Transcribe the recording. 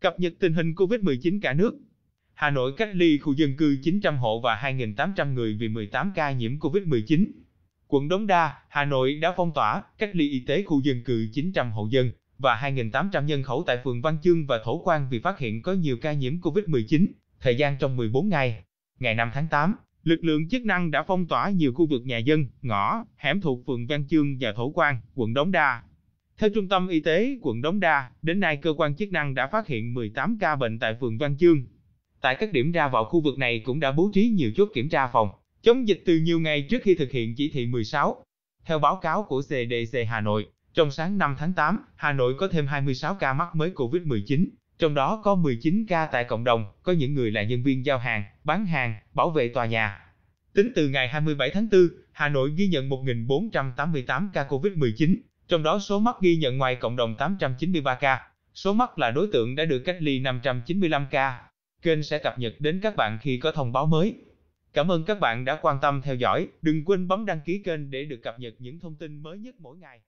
Cập nhật tình hình COVID-19 cả nước. Hà Nội cách ly khu dân cư 900 hộ và 2.800 người vì 18 ca nhiễm COVID-19. Quận Đống Đa, Hà Nội đã phong tỏa, cách ly y tế khu dân cư 900 hộ dân và 2.800 nhân khẩu tại phường Văn Chương và Thổ Quang vì phát hiện có nhiều ca nhiễm COVID-19, thời gian trong 14 ngày. Ngày 5 tháng 8, lực lượng chức năng đã phong tỏa nhiều khu vực nhà dân, ngõ, hẻm thuộc phường Văn Chương và Thổ Quang, quận Đống Đa. Theo Trung tâm Y tế quận Đống Đa, đến nay cơ quan chức năng đã phát hiện 18 ca bệnh tại phường Văn Chương. Tại các điểm ra vào khu vực này cũng đã bố trí nhiều chốt kiểm tra phòng, chống dịch từ nhiều ngày trước khi thực hiện chỉ thị 16. Theo báo cáo của CDC Hà Nội, trong sáng 5 tháng 8, Hà Nội có thêm 26 ca mắc mới COVID-19, trong đó có 19 ca tại cộng đồng, có những người là nhân viên giao hàng, bán hàng, bảo vệ tòa nhà. Tính từ ngày 27 tháng 4, Hà Nội ghi nhận 1.488 ca COVID-19, trong đó số mắc ghi nhận ngoài cộng đồng 893 ca, số mắc là đối tượng đã được cách ly 595 ca. Kênh sẽ cập nhật đến các bạn khi có thông báo mới. Cảm ơn các bạn đã quan tâm theo dõi, đừng quên bấm đăng ký kênh để được cập nhật những thông tin mới nhất mỗi ngày.